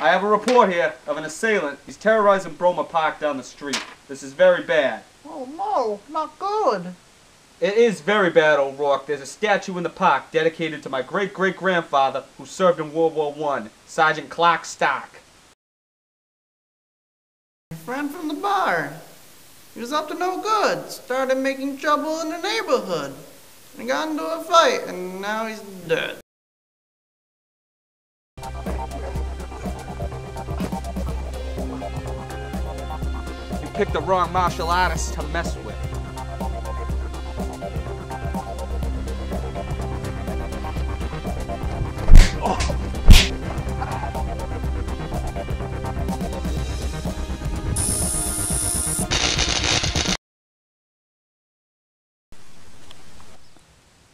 I have a report here of an assailant. He's terrorizing Broma Park down the street. This is very bad. Oh no, not good. It is very bad, O'Rourke. There's a statue in the park dedicated to my great-great-grandfather who served in World War I, Sergeant Clark Stark. Friend from the bar. He was up to no good. Started making trouble in the neighborhood. And got into a fight, and now he's dead. Picked the wrong martial artist to mess with. Oh.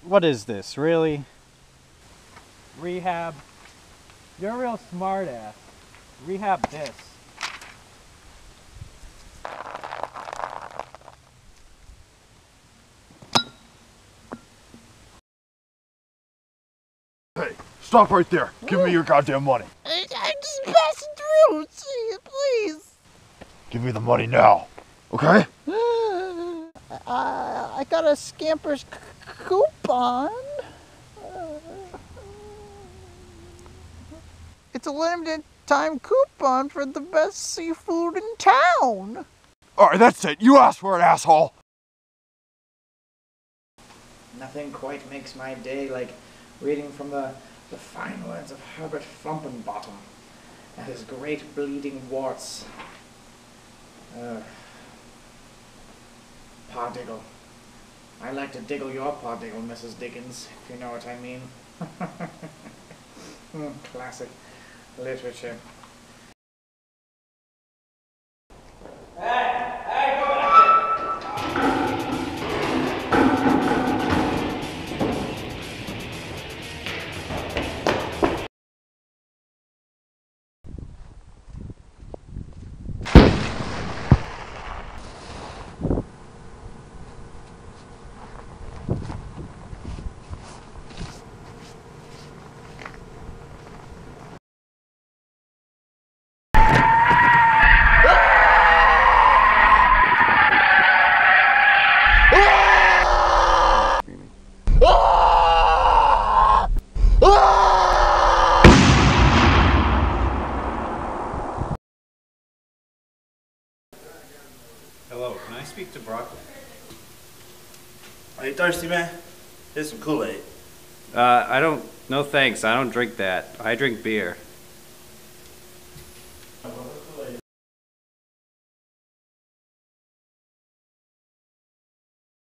What is this, really? Rehab? You're a real smartass. Rehab this. Stop right there. Give me your goddamn money. I, I'm just passing through. Please. Give me the money now. Okay? Uh, I got a scamper's c- coupon. It's a limited time coupon for the best seafood in town. Alright, that's it. You asked for it, asshole. Nothing quite makes my day like reading from the, the fine words of Herbert Flumpenbottom and his great bleeding warts. Uh, Pardiggle. I like to diggle your pardiggle, Mrs. Dickens, if you know what I mean. Mm, Classic literature. Hello, can I speak to Broccoli? Are you thirsty, man? Here's some Kool-Aid. Uh, I don't, no thanks, I don't drink that. I drink beer.